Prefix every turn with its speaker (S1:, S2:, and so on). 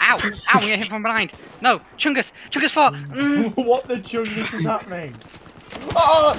S1: Ow! Ow! We get hit from behind. No, Chungus! Chungus fall! Mm.
S2: what the chungus is happening? Ah!